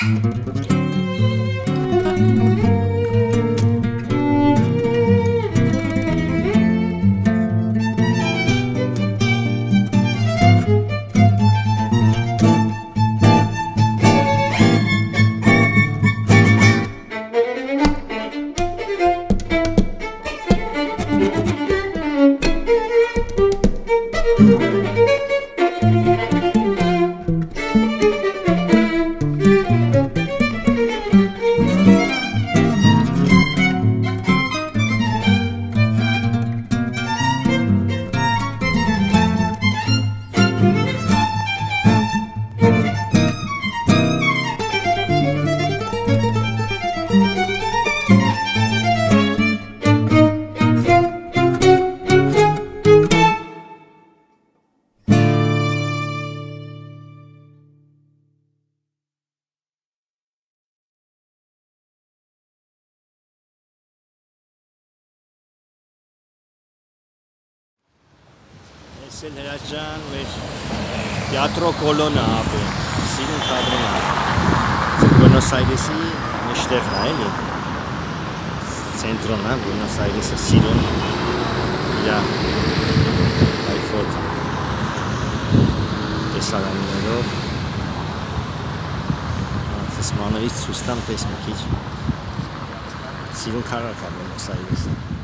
Thank you. Հրաչ ջան, մեր Teatro Colonna ապե։ Սիրուն թատրոն է։ Բուենոս Այրեսի մեջտեղն է, էլի։ Ցենտրոն է Բուենոս Այրեսը սիրուն։ Իրա այ ֆոտ տեսարաններով Սմանովից ցույց տամ տես մի քիչ։ Սիրուն քաղաք է Բուենոս Այրեսը։